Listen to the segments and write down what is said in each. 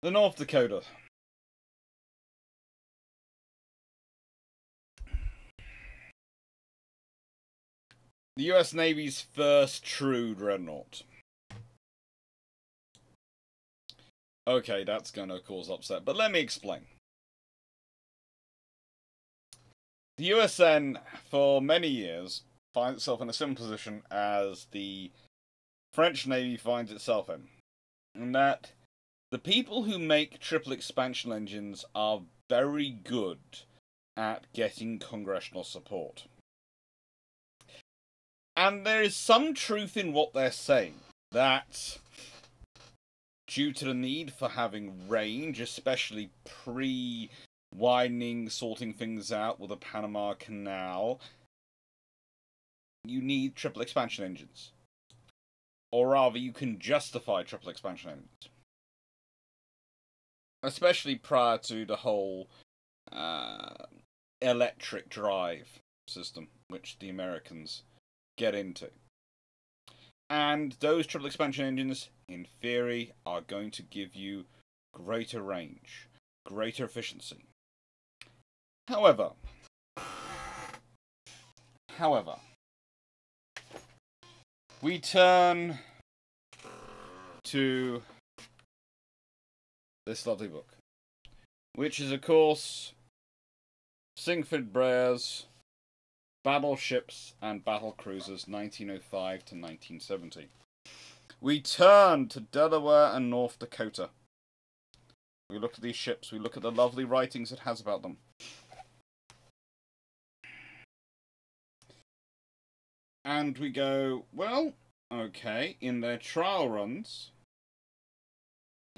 The North Dakota. The US Navy's first true dreadnought. Okay, that's going to cause upset, but let me explain. The USN, for many years, finds itself in a similar position as the French Navy finds itself in. And that the people who make triple expansion engines are very good at getting congressional support. And there is some truth in what they're saying. That due to the need for having range, especially pre widening, sorting things out with the Panama Canal, you need triple expansion engines. Or rather, you can justify triple expansion engines. Especially prior to the whole uh, electric drive system, which the Americans get into. And those triple expansion engines, in theory, are going to give you greater range, greater efficiency. However, however, we turn to this lovely book, which is, of course, Siegfried Breyer's Battleships and Battle Cruisers 1905 to 1970. We turn to Delaware and North Dakota. We look at these ships, we look at the lovely writings it has about them. And we go, well, okay, in their trial runs,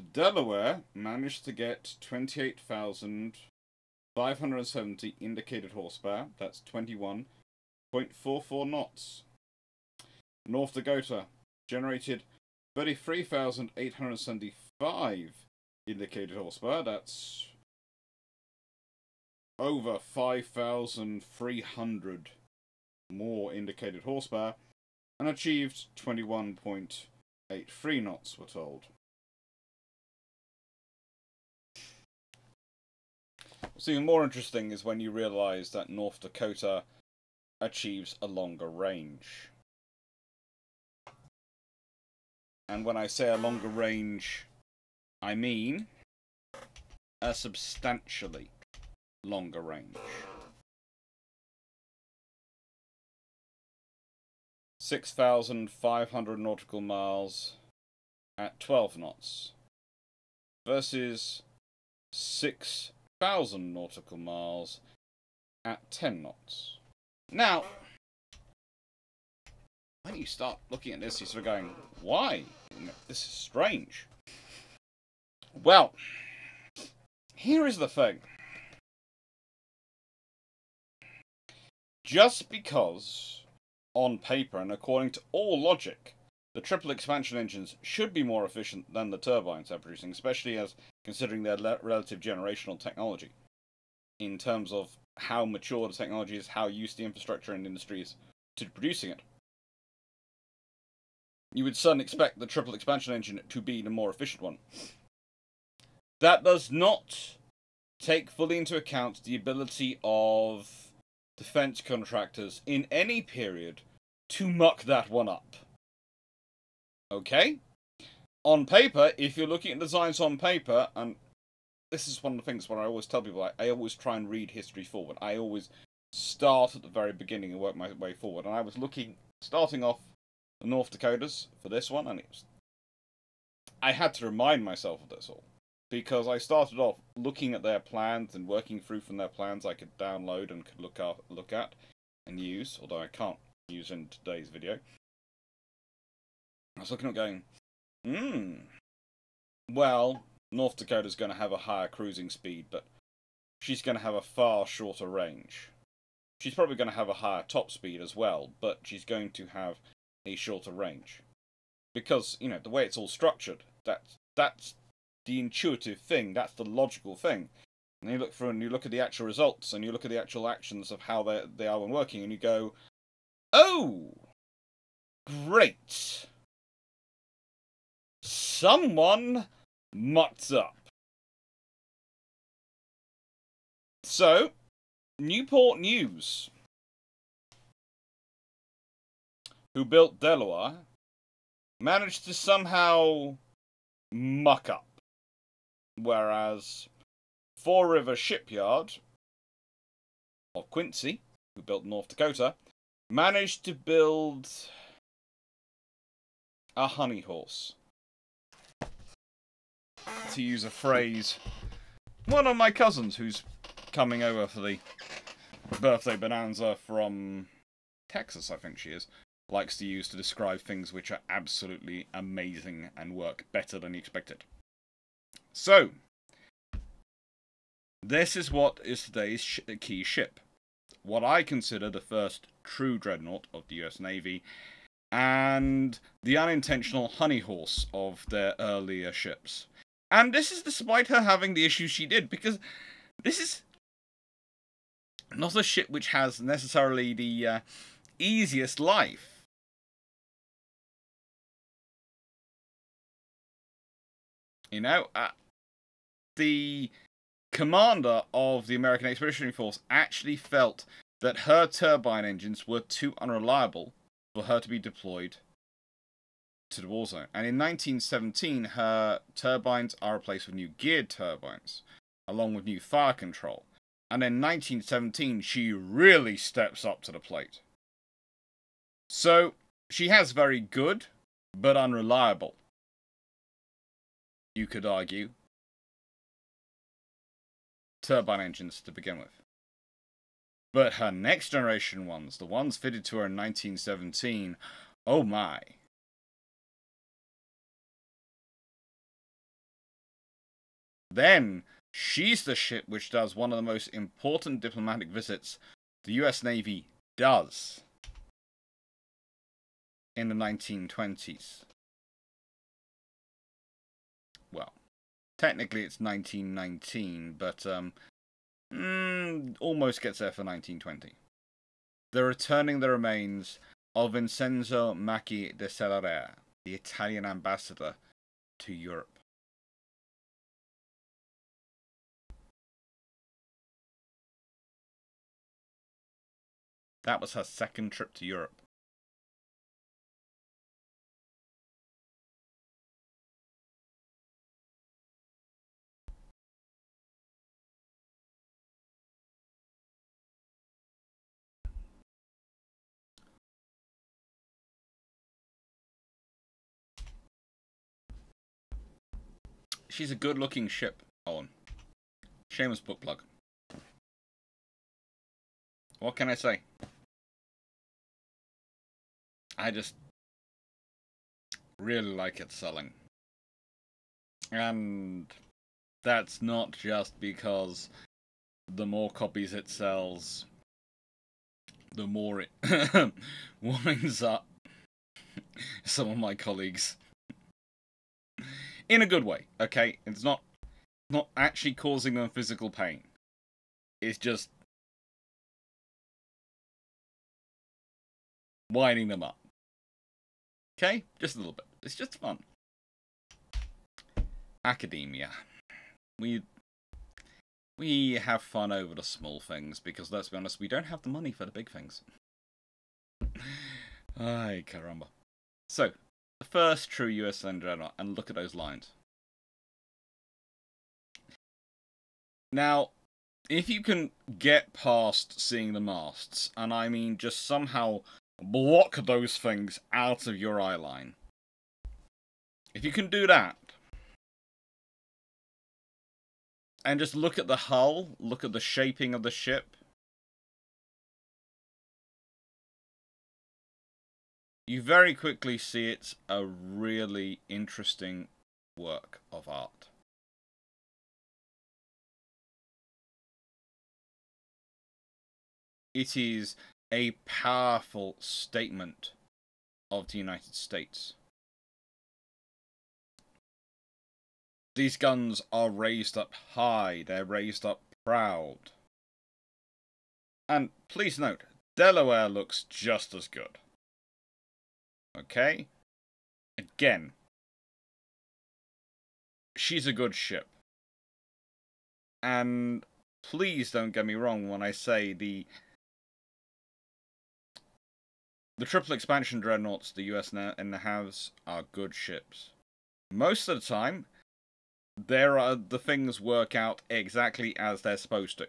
Delaware managed to get 28,570 indicated horsepower. That's 21.44 knots. North Dakota generated 33,875 indicated horsepower. That's over 5,300 more indicated horsepower and achieved 21.83 knots, we're told. What's even more interesting is when you realise that North Dakota achieves a longer range. And when I say a longer range, I mean a substantially longer range. 6,500 nautical miles at 12 knots versus 6,000 nautical miles at 10 knots. Now, when you start looking at this, you're sort of going, why? This is strange. Well, here is the thing. Just because on paper and according to all logic, the triple expansion engines should be more efficient than the turbines they're producing, especially as considering their relative generational technology in terms of how mature the technology is, how used the infrastructure and industry is to producing it. You would certainly expect the triple expansion engine to be the more efficient one. That does not take fully into account the ability of defense contractors in any period to muck that one up. Okay? On paper, if you're looking at designs on paper, and this is one of the things where I always tell people, I, I always try and read history forward. I always start at the very beginning and work my way forward. And I was looking, starting off the North Dakotas for this one, and it was. I had to remind myself of this all because I started off looking at their plans and working through from their plans I could download and could look up, look at and use, although I can't use in today's video. I was looking at going, hmm, well, North Dakota's going to have a higher cruising speed, but she's going to have a far shorter range. She's probably going to have a higher top speed as well, but she's going to have a shorter range. Because, you know, the way it's all structured, that's, that's the intuitive thing. That's the logical thing. And you look through and you look at the actual results and you look at the actual actions of how they they are when working, and you go, "Oh, great! someone mucked up. So, Newport News, who built Delaware, managed to somehow muck up. Whereas Fore River Shipyard, or Quincy, who built North Dakota, managed to build a honey horse. To use a phrase, one of my cousins who's coming over for the birthday bonanza from Texas, I think she is, likes to use to describe things which are absolutely amazing and work better than expected. So, this is what is today's sh key ship. What I consider the first true dreadnought of the US Navy, and the unintentional honey horse of their earlier ships. And this is despite her having the issues she did, because this is not a ship which has necessarily the uh, easiest life. You know, uh, the commander of the American Expeditionary Force actually felt that her turbine engines were too unreliable for her to be deployed to the war zone. And in 1917, her turbines are replaced with new geared turbines, along with new fire control. And in 1917, she really steps up to the plate. So, she has very good, but unreliable, you could argue, turbine engines to begin with. But her next generation ones, the ones fitted to her in 1917, oh my. Then, she's the ship which does one of the most important diplomatic visits the US Navy does in the 1920s. Well, technically it's 1919, but um, mm, almost gets there for 1920. They're returning the remains of Vincenzo Macchi de Cellere, the Italian ambassador to Europe. That was her second trip to Europe. She's a good looking ship, Owen. Shameless book plug. What can I say? I just really like it selling. And that's not just because the more copies it sells, the more it winds up some of my colleagues in a good way. Okay, it's not not actually causing them physical pain. It's just winding them up. Okay, just a little bit. It's just fun. Academia. We we have fun over the small things because let's be honest, we don't have the money for the big things. Ay caramba. So, the first true US Dreadnought, and look at those lines. Now, if you can get past seeing the masts, and I mean just somehow block those things out of your eye line, if you can do that, and just look at the hull, look at the shaping of the ship, you very quickly see it's a really interesting work of art. It is a powerful statement of the United States. These guns are raised up high, they're raised up proud. And please note, Delaware looks just as good. Okay? Again, she's a good ship. And please don't get me wrong when I say the the triple expansion dreadnoughts the US and the has are good ships. Most of the time, there are the things work out exactly as they're supposed to.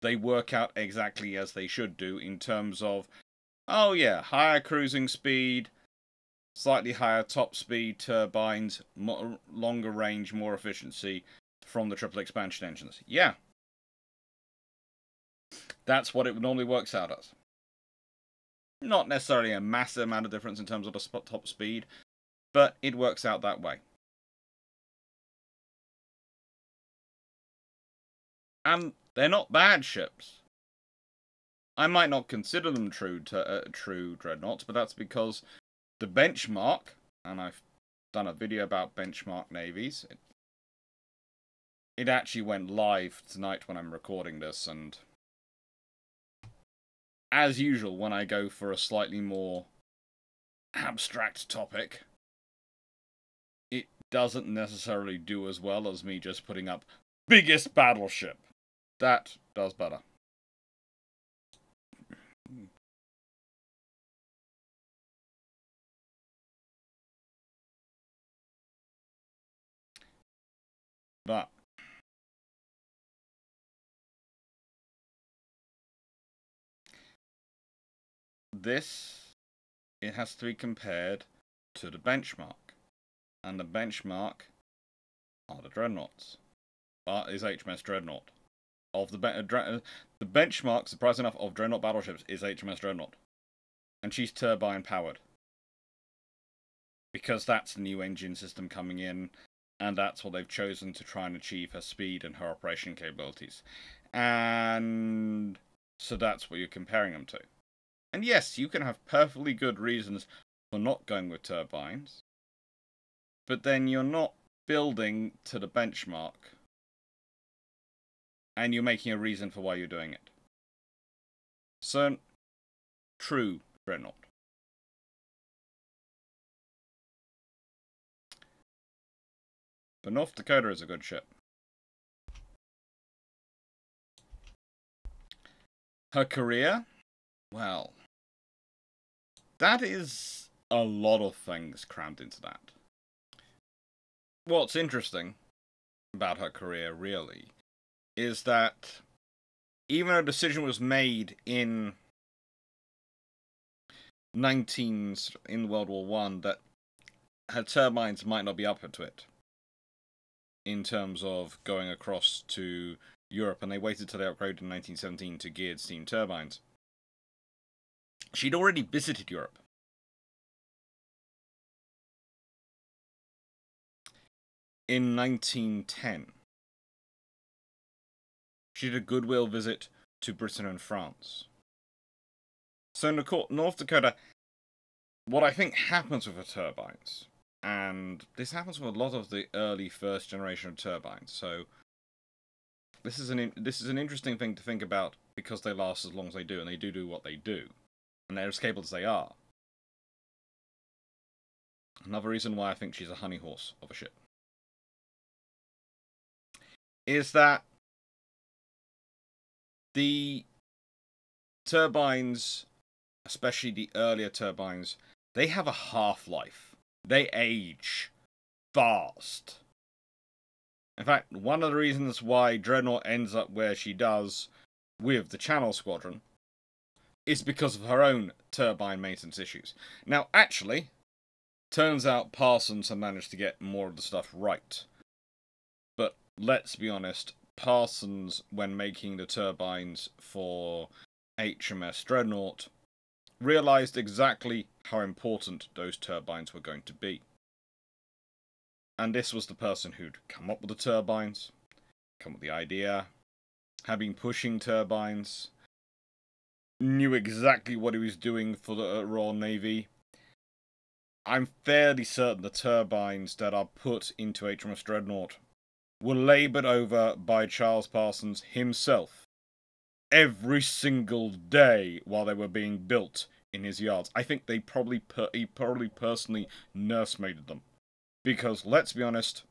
They work out exactly as they should do in terms of, oh yeah, higher cruising speed, slightly higher top speed turbines, more, longer range, more efficiency from the triple expansion engines. Yeah. That's what it normally works out as. Not necessarily a massive amount of difference in terms of the top speed, but it works out that way. And they're not bad ships. I might not consider them true to, uh, true dreadnoughts, but that's because the benchmark, and I've done a video about benchmark navies. It, it actually went live tonight when I'm recording this, and as usual, when I go for a slightly more abstract topic, it doesn't necessarily do as well as me just putting up biggest battleship. That does better. But this it has to be compared to the benchmark. And the benchmark are the dreadnoughts. That is HMS Dreadnought of the be- uh, the benchmark, surprise enough, of Dreadnought battleships is HMS Dreadnought, and she's turbine powered because that's the new engine system coming in, and that's what they've chosen to try and achieve her speed and her operation capabilities, and so that's what you're comparing them to. And yes, you can have perfectly good reasons for not going with turbines, but then you're not building to the benchmark and you're making a reason for why you're doing it. So, true, Dreadnought. But North Dakota is a good ship. Her career? Well, that is a lot of things crammed into that. What's interesting about her career, really, is that even a decision was made in 19s in World War One that her turbines might not be up to it in terms of going across to Europe, and they waited till they upgraded in 1917 to geared steam turbines. She'd already visited Europe. In 1910, she did a goodwill visit to Britain and France. So in North Dakota, what I think happens with the turbines, and this happens with a lot of the early first generation of turbines. So this is an this is an interesting thing to think about because they last as long as they do, and they do do what they do, and they're as capable as they are. Another reason why I think she's a honey horse of a ship is that the turbines, especially the earlier turbines, they have a half life. They age fast. In fact, one of the reasons why Dreadnought ends up where she does with the Channel Squadron is because of her own turbine maintenance issues. Now, actually, turns out Parsons had managed to get more of the stuff right. But let's be honest, Parsons, when making the turbines for HMS Dreadnought, realised exactly how important those turbines were going to be. And this was the person who'd come up with the turbines, come up with the idea, had been pushing turbines, knew exactly what he was doing for the uh, Royal Navy. I'm fairly certain the turbines that are put into HMS Dreadnought were laboured over by Charles Parsons himself every single day while they were being built in his yards. I think they probably per- he probably personally nursemaided them because let's be honest,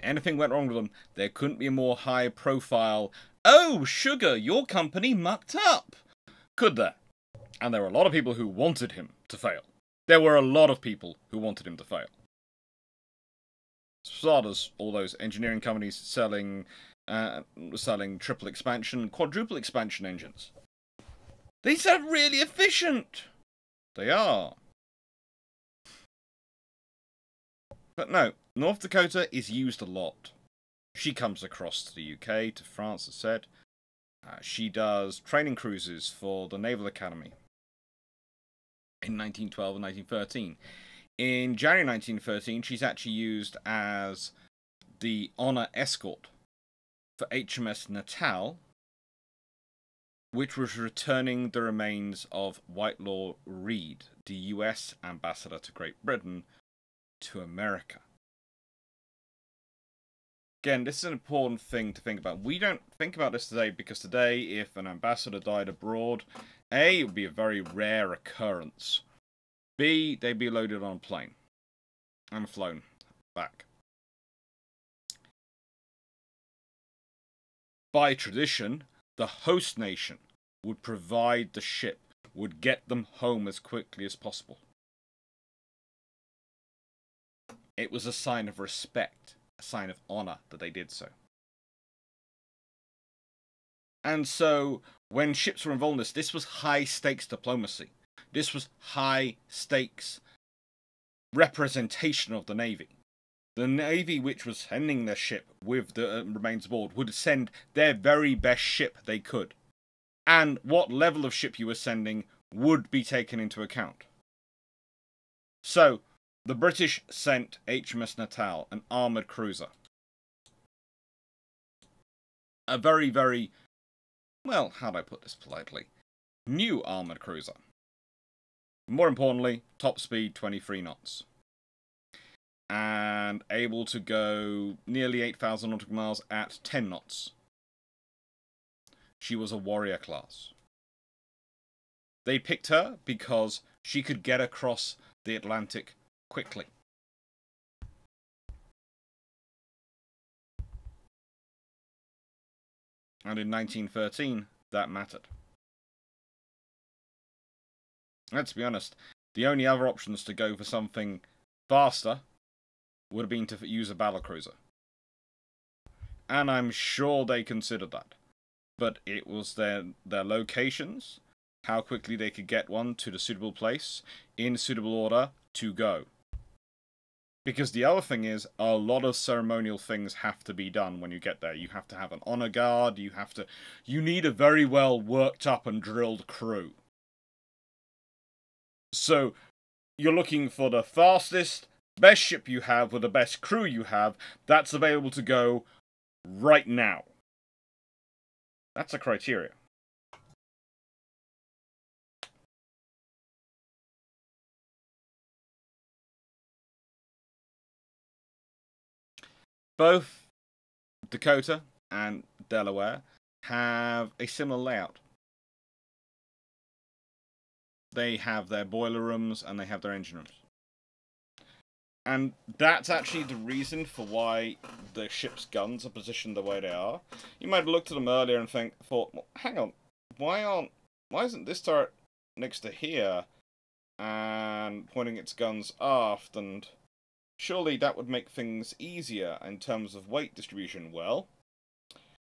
anything went wrong with them, there couldn't be a more high profile, oh, sugar, your company mucked up. Could there? And there were a lot of people who wanted him to fail. There were a lot of people who wanted him to fail. Starters, all those engineering companies selling uh, selling triple expansion, quadruple expansion engines. These are really efficient. They are. But no, North Dakota is used a lot. She comes across to the UK, to France, as said. Uh, she does training cruises for the Naval Academy in 1912 and 1913. In January 1913, she's actually used as the honor escort for HMS Natal, which was returning the remains of Whitelaw Reid, the US ambassador to Great Britain, to America. Again, this is an important thing to think about. We don't think about this today because today, if an ambassador died abroad, A, it would be a very rare occurrence. B, they'd be loaded on a plane and flown back. By tradition, the host nation would provide the ship, would get them home as quickly as possible. It was a sign of respect, a sign of honor that they did so. And so, when ships were involved in this, this was high stakes diplomacy. This was high stakes representation of the Navy. The Navy, which was sending their ship with the uh, remains aboard, would send their very best ship they could. And what level of ship you were sending would be taken into account. So, the British sent HMS Natal, an armoured cruiser. A very, very, well, how do I put this politely? New armoured cruiser. More importantly, top speed 23 knots. And able to go nearly 8,000 nautical miles at 10 knots. She was a warrior class. They picked her because she could get across the Atlantic quickly. And in 1913, that mattered. Let's be honest, the only other options to go for something faster would have been to use a battle cruiser. And I'm sure they considered that. But it was their their locations, how quickly they could get one to the suitable place, in suitable order, to go. Because the other thing is, a lot of ceremonial things have to be done when you get there. You have to have an honor guard, you have to... You need a very well worked up and drilled crew. So you're looking for the fastest, best ship you have with the best crew you have that's available to go right now. That's a criteria. Both Dakota and Delaware have a similar layout they have their boiler rooms and they have their engine rooms. And that's actually the reason for why the ship's guns are positioned the way they are. You might have looked at them earlier and think, thought, well, hang on, why aren't, why isn't this turret next to here and pointing its guns aft? And surely that would make things easier in terms of weight distribution. Well,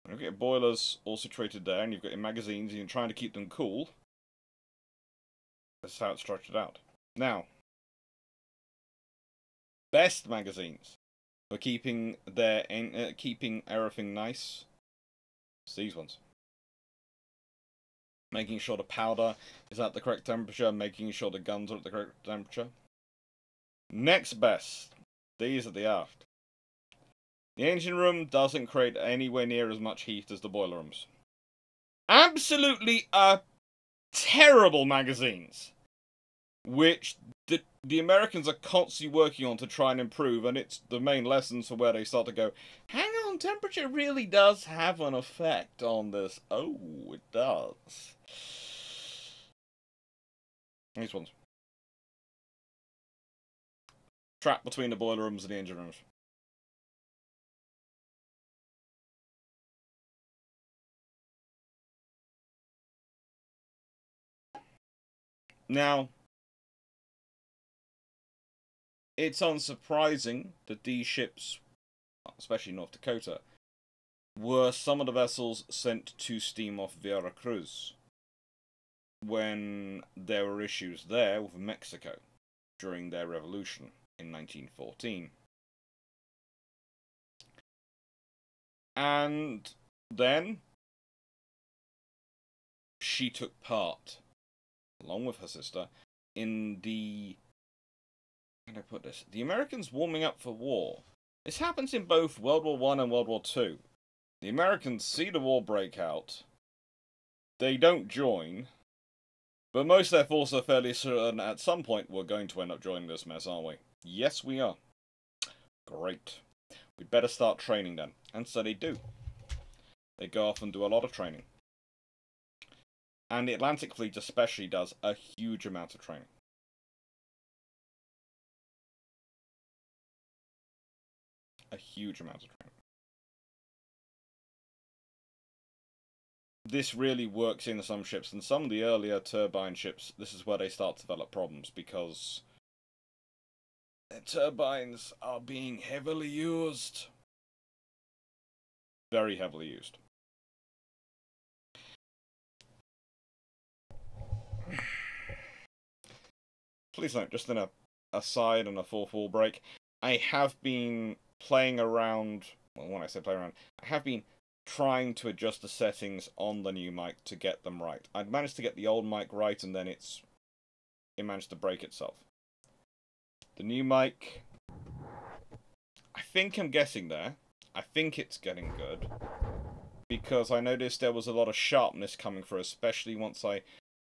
you've got your boilers all situated there, and you've got your magazines, and you're trying to keep them cool. That's how it's structured out. Now, best magazines for keeping their uh, keeping everything nice. It's these ones. Making sure the powder is at the correct temperature, making sure the guns are at the correct temperature. Next best, these are the aft. The engine room doesn't create anywhere near as much heat as the boiler rooms. Absolutely uh, terrible magazines which the, the Americans are constantly working on to try and improve, and it's the main lessons for where they start to go, hang on, temperature really does have an effect on this. Oh, it does. These ones track between the boiler rooms and the engine rooms. Now, it's unsurprising that these ships, especially North Dakota, were some of the vessels sent to steam off Vera Cruz when there were issues there with Mexico during their revolution in 1914. And then she took part, along with her sister, in the. How can I put this? The Americans warming up for war. This happens in both World War One and World War Two. The Americans see the war break out. They don't join. But most of their force are fairly certain at some point we're going to end up joining this mess, aren't we? Yes, we are. Great. We'd better start training then. And so they do. They go off and do a lot of training. And the Atlantic Fleet especially does a huge amount of training. A huge amount of training. This really works in some ships, and some of the earlier turbine ships, this is where they start to develop problems because turbines are being heavily used. Very heavily used. Please note, just in a aside and a fourth wall break, I have been playing around. Well, when I say play around, I have been trying to adjust the settings on the new mic to get them right. I'd managed to get the old mic right, and then it's it managed to break itself. The new mic, I think I'm getting there. I think it's getting good because I noticed there was a lot of sharpness coming through, especially once I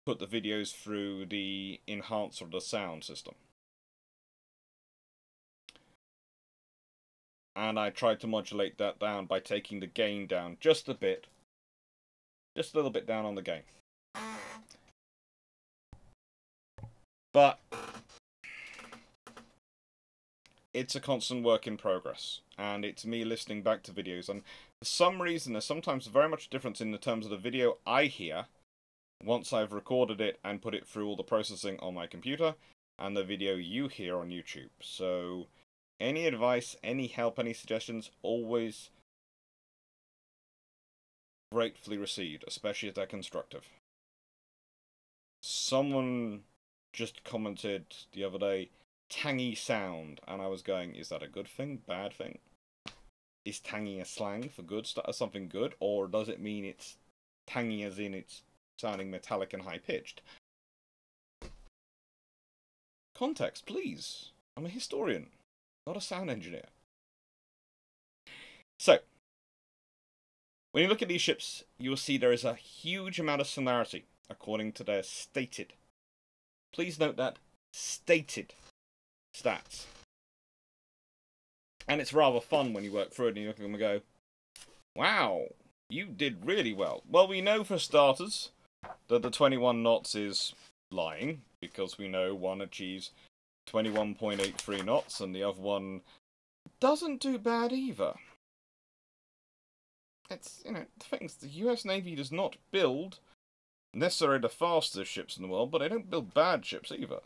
put the videos through the enhancer of the sound system. and I tried to modulate that down by taking the gain down just a bit. Just a little bit down on the gain. But it's a constant work in progress, and it's me listening back to videos, and for some reason there's sometimes very much difference in the terms of the video I hear once I've recorded it and put it through all the processing on my computer, and the video you hear on YouTube. So any advice, any help, any suggestions, always gratefully received, especially if they're constructive. Someone just commented the other day, tangy sound, and I was going, is that a good thing, bad thing? Is tangy a slang for good, something good, or does it mean it's tangy as in it's sounding metallic and high pitched? Context, please. I'm a historian not a sound engineer. So, when you look at these ships, you will see there is a huge amount of similarity according to their stated. Please note that stated stats. And it's rather fun when you work through it and you look at them and go, wow, you did really well. Well, we know for starters that the 21 knots is lying, because we know one achieves 21.83 knots, and the other one doesn't do bad either. It's, you know, the things the US Navy does not build necessarily the fastest ships in the world, but they don't build bad ships either.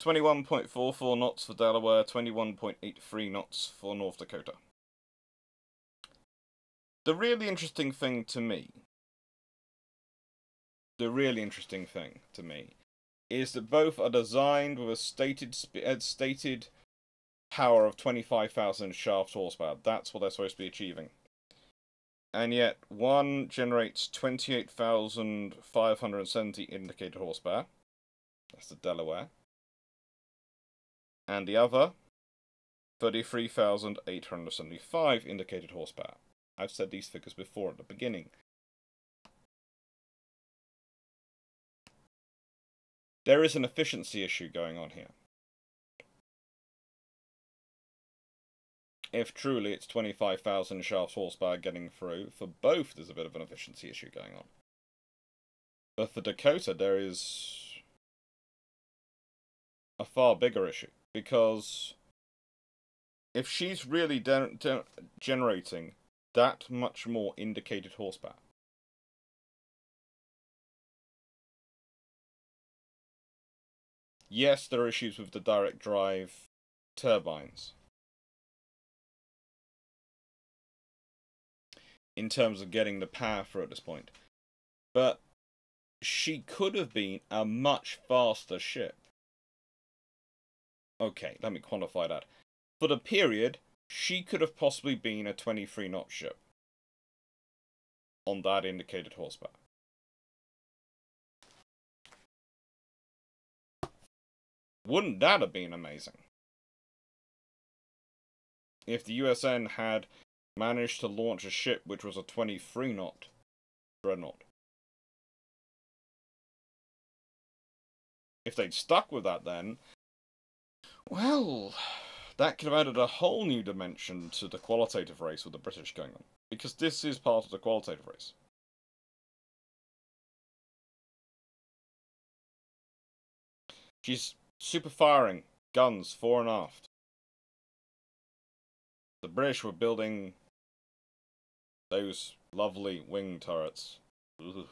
21.44 knots for Delaware, 21.83 knots for North Dakota. The really interesting thing to me, the really interesting thing to me, is that both are designed with a stated uh, stated power of 25,000 shaft horsepower. That's what they're supposed to be achieving. And yet, one generates 28,570 indicated horsepower. That's the Delaware. And the other, 33,875 indicated horsepower. I've said these figures before at the beginning. There is an efficiency issue going on here. If truly it's 25,000 shaft horsepower getting through, for both there's a bit of an efficiency issue going on. But for Dakota, there is a far bigger issue. Because if she's really generating that much more indicated horsepower, yes, there are issues with the direct drive turbines. In terms of getting the power through at this point. But she could have been a much faster ship. Okay, let me quantify that. For the period, she could have possibly been a 23 knot ship on that indicated horsepower. Wouldn't that have been amazing? If the USN had managed to launch a ship which was a 23 knot dreadnought. If they'd stuck with that then, well, that could have added a whole new dimension to the qualitative race with the British going on. Because this is part of the qualitative race. She's super firing guns fore and aft. The British were building those lovely wing turrets. Ugh.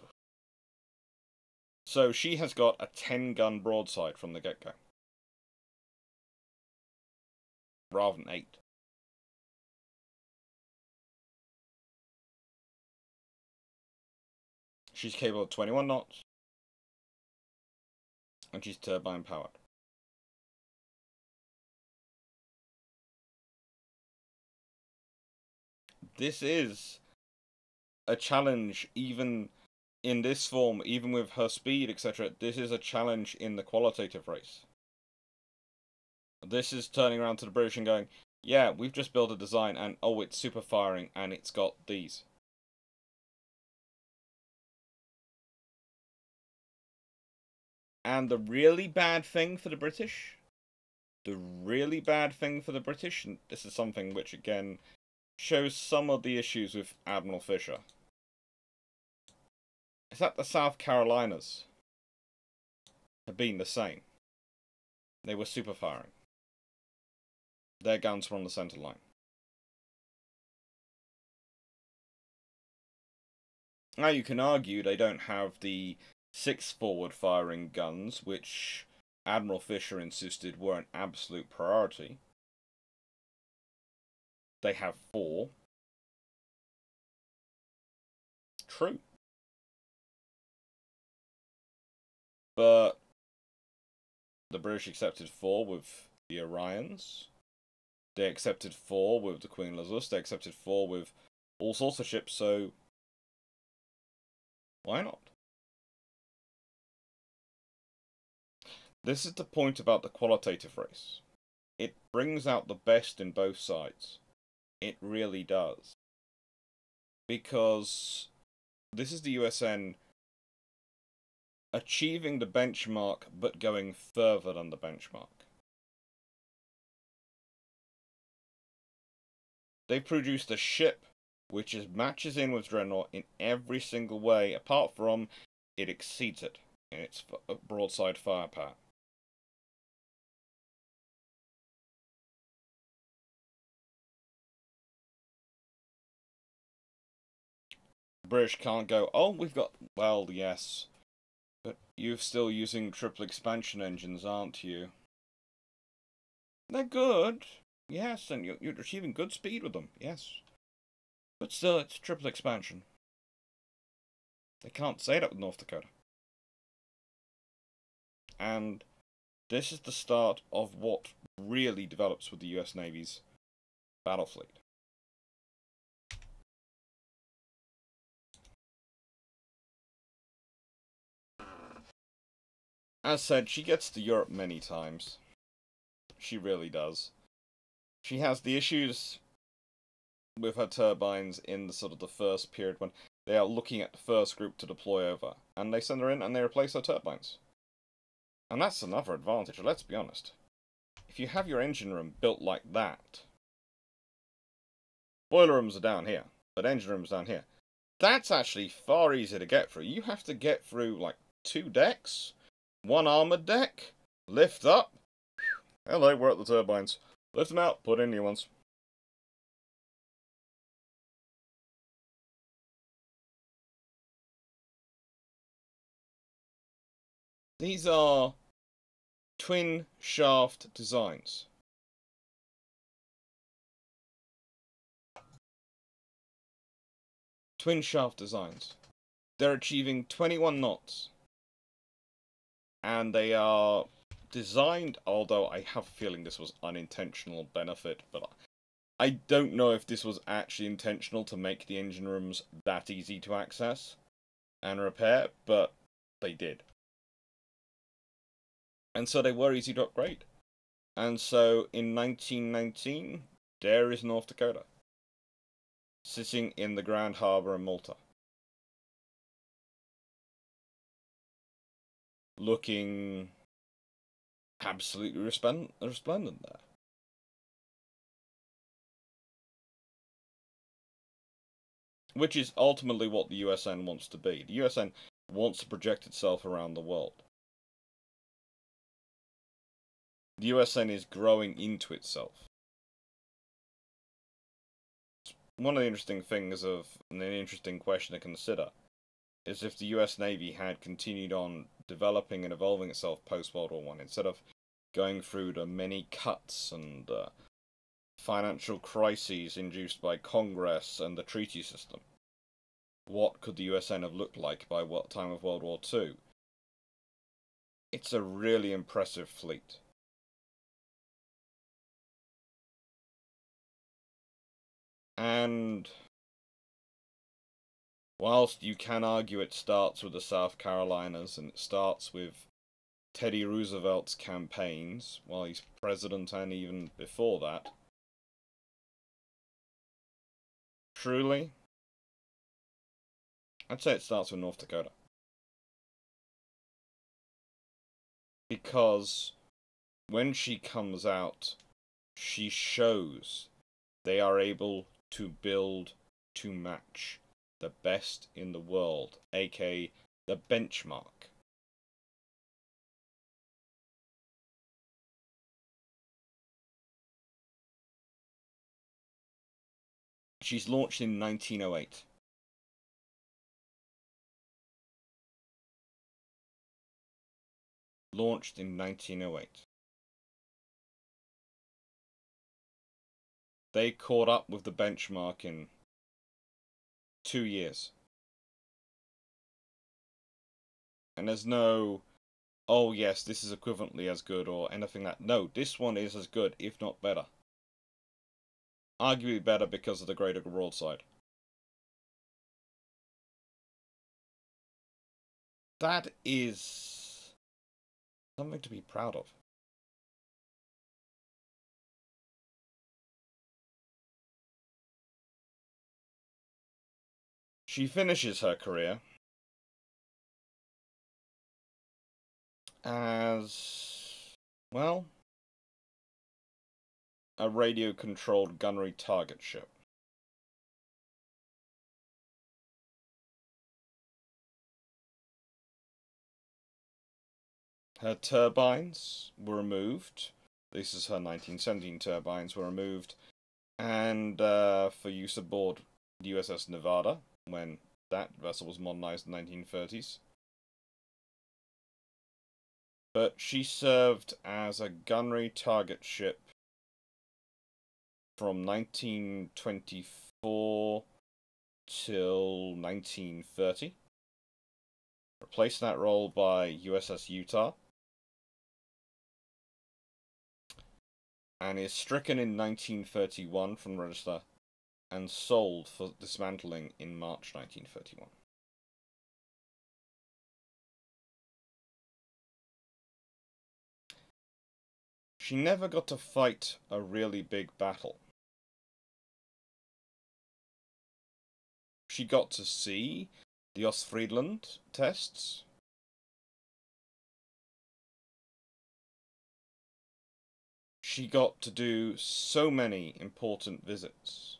So she has got a 10 gun broadside from the get go. Rather than 8. She's capable of 21 knots. And she's turbine powered. This is a challenge even in this form, even with her speed, etc. This is a challenge in the qualitative race. This is turning around to the British and going, yeah, we've just built a design and oh, it's super firing and it's got these. And the really bad thing for the British, the really bad thing for the British, and this is something which again shows some of the issues with Admiral Fisher, is that the South Carolinas have been the same. They were super firing. Their guns were on the centre line. Now you can argue they don't have the six forward firing guns, which Admiral Fisher insisted were an absolute priority. They have four. True. But the British accepted four with the Orions. They accepted four with the Queen Elizabeth. They accepted four with all sorts of ships, so why not? This is the point about the qualitative race. It brings out the best in both sides. It really does. Because this is the USN achieving the benchmark but going further than the benchmark. They produced a ship which is matches in with Dreadnought in every single way, apart from it exceeds it in its uh, broadside firepower. British can't go, oh, we've got, well, yes. But you're still using triple expansion engines, aren't you? They're good, yes, and you're, achieving good speed with them, yes. But still, it's triple expansion. They can't say that with North Dakota. And this is the start of what really develops with the US Navy's battle fleet. As said, she gets to Europe many times. She really does. She has the issues with her turbines in the sort of the first period when they are looking at the first group to deploy over, and they send her in and they replace her turbines. And that's another advantage, let's be honest. If you have your engine room built like that, boiler rooms are down here, but engine rooms down here. That's actually far easier to get through. You have to get through like two decks one armored deck. Lift up. Hello, we're at the turbines. Lift them out, put in new ones. These are twin shaft designs. Twin shaft designs. They're achieving 21 knots. And they are designed, although I have a feeling this was unintentional benefit, but I don't know if this was actually intentional to make the engine rooms that easy to access and repair, but they did. And so they were easy to upgrade. And so in 1919, there is North Dakota, sitting in the Grand Harbor in Malta. Looking absolutely resplendent, resplendent there. Which is ultimately what the USN wants to be. The USN wants to project itself around the world. The USN is growing into itself. One of the interesting things of an interesting question to consider is if the US Navy had continued on developing and evolving itself post World War One instead of going through the many cuts and uh, financial crises induced by Congress and the treaty system. What could the USN have looked like by what time of World War Two? It's a really impressive fleet. And whilst you can argue it starts with the South Carolinas and it starts with Teddy Roosevelt's campaigns while he's president and even before that, truly, I'd say it starts with North Dakota. Because when she comes out, she shows they are able to build to match the best in the world, aka the benchmark. She's launched in 1908. Launched in 1908. They caught up with the benchmark in two years. And there's no, oh yes, this is equivalently as good or anything like No, this one is as good, if not better. Arguably better because of the greater broadside. That is something to be proud of. She finishes her career as, well, a radio controlled gunnery target ship. Her turbines were removed. This is her 1917 turbines were removed, and uh, for use aboard the USS Nevada, when that vessel was modernized in the 1930s. But she served as a gunnery target ship from 1924 till 1930. Replaced that role by USS Utah. And is stricken in 1931 from register and sold for dismantling in March 1931. She never got to fight a really big battle. She got to see the Ostfriesland tests. She got to do so many important visits.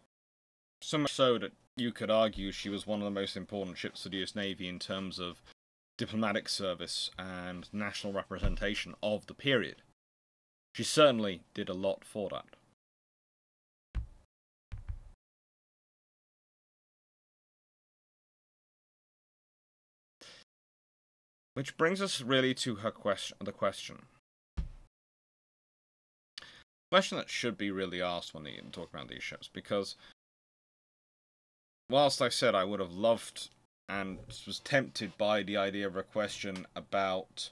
So much so that you could argue she was one of the most important ships of the US Navy in terms of diplomatic service and national representation of the period. She certainly did a lot for that. Which brings us really to her question, the question. question that should be really asked when you talk about these ships, because whilst I said I would have loved and was tempted by the idea of a question about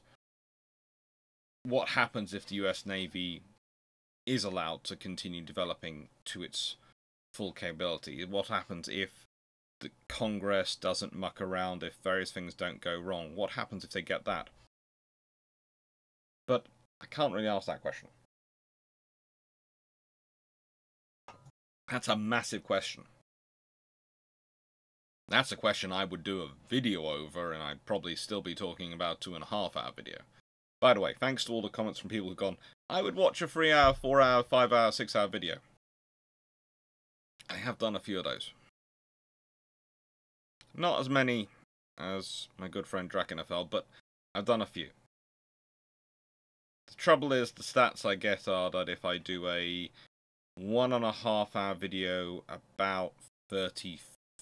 what happens if the US Navy is allowed to continue developing to its full capability. What happens if the Congress doesn't muck around, if various things don't go wrong? What happens if they get that? But I can't really ask that question. That's a massive question. That's a question I would do a video over, and I'd probably still be talking about two and a half hour video. By the way, thanks to all the comments from people who've gone, I would watch a three hour, four hour, five hour, six hour video. I have done a few of those. Not as many as my good friend Drachinifel, but I've done a few. The trouble is, the stats I get are that if I do a one and a half hour video, about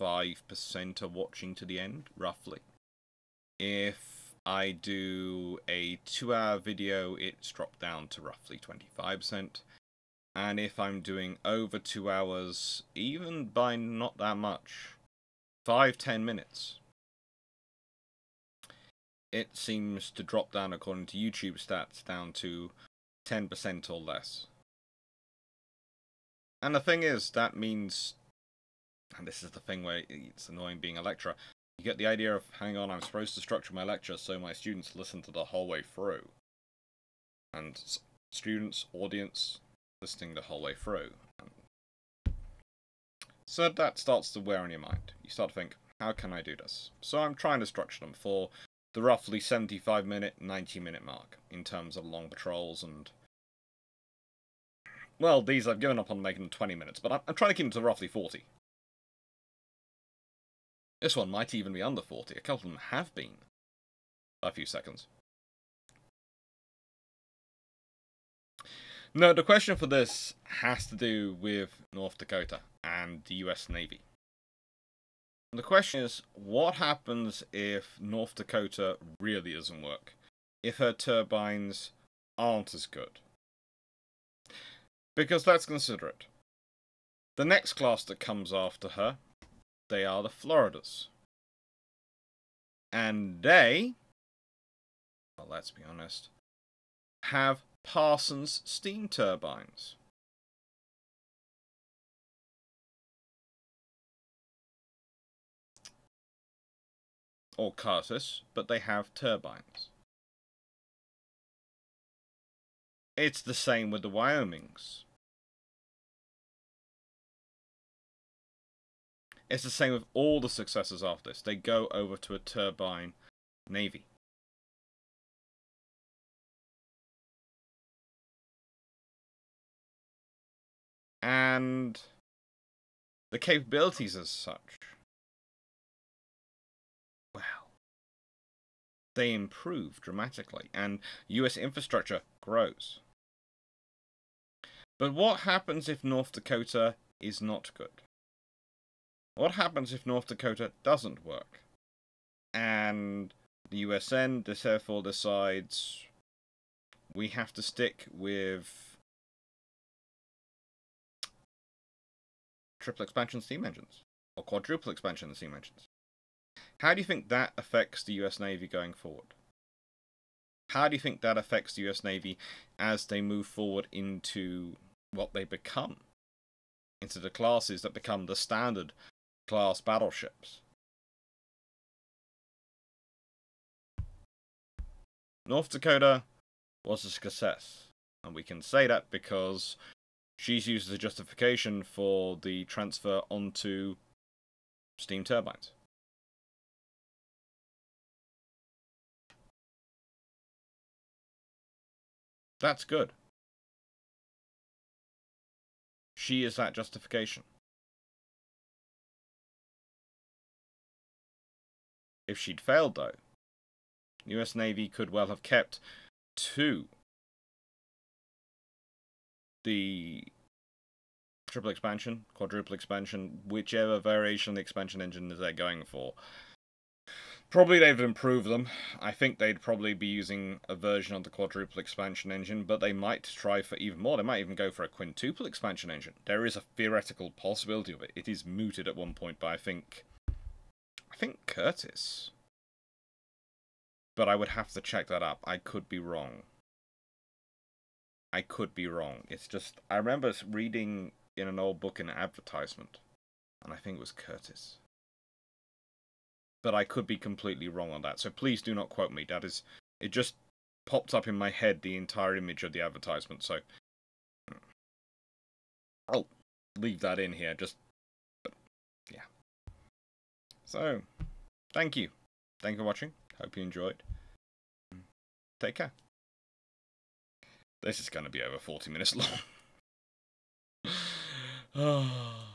35% are watching to the end, roughly. If I do a two hour video, it's dropped down to roughly 25%. And if I'm doing over two hours, even by not that much, five, ten minutes, it seems to drop down according to YouTube stats down to 10% or less. And the thing is, that means, and this is the thing where it's annoying being a lecturer, you get the idea of, hang on, I'm supposed to structure my lecture so my students listen to the whole way through. And students, audience, listening the whole way through. So that starts to wear on your mind. You start to think, how can I do this? So I'm trying to structure them for the roughly 75 minute, 90 minute mark in terms of long patrols and. Well, these I've given up on making them 20 minutes, but I'm, I'm trying to keep them to roughly 40. This one might even be under 40. A couple of them have been. By A few seconds. No, the question for this has to do with North Dakota and the US Navy. The question is, what happens if North Dakota really doesn't work? If her turbines aren't as good? Because let's consider it. The next class that comes after her, they are the Floridas. And they, well, let's be honest, have Parsons steam turbines. or Curtis, but they have turbines. It's the same with the Wyomings. It's the same with all the successors after this. They go over to a turbine navy. And the capabilities as such well they improve dramatically and US infrastructure grows. But what happens if North Dakota is not good? What happens if North Dakota doesn't work? And the USN therefore decides we have to stick with triple expansion steam engines or quadruple expansion steam engines. How do you think that affects the US Navy going forward? How do you think that affects the US Navy as they move forward into what they become? Into the classes that become the standard class battleships? North Dakota was a success. And we can say that because she's used as a justification for the transfer onto steam turbines. That's good. She is that justification. If she'd failed, though, US Navy could well have kept to the triple expansion, quadruple expansion, whichever variation of the expansion engine they're going for. Probably they've improved them. I think they'd probably be using a version of the quadruple expansion engine, but they might try for even more. They might even go for a quintuple expansion engine. There is a theoretical possibility of it. It is mooted at one point, but I think think Curtis. But I would have to check that up. I could be wrong. I could be wrong. It's just I remember reading in an old book an advertisement, and I think it was Curtis but I could be completely wrong on that. So please do not quote me. That is, it just popped up in my head the entire image of the advertisement. So hmm. I'll leave that in here. Just. So, thank you. Thank you for watching. Hope you enjoyed. Take care. This is going to be over 40 minutes long. oh.